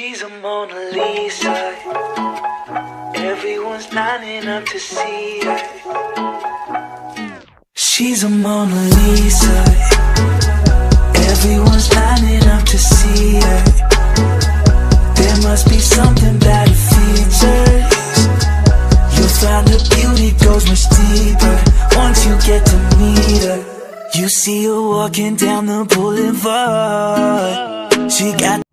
She's a Mona Lisa. Everyone's lining up to see her. She's a Mona Lisa. Everyone's lining up to see her. There must be something about her features. You'll find her beauty goes much deeper once you get to meet her. You see her walking down the boulevard. She got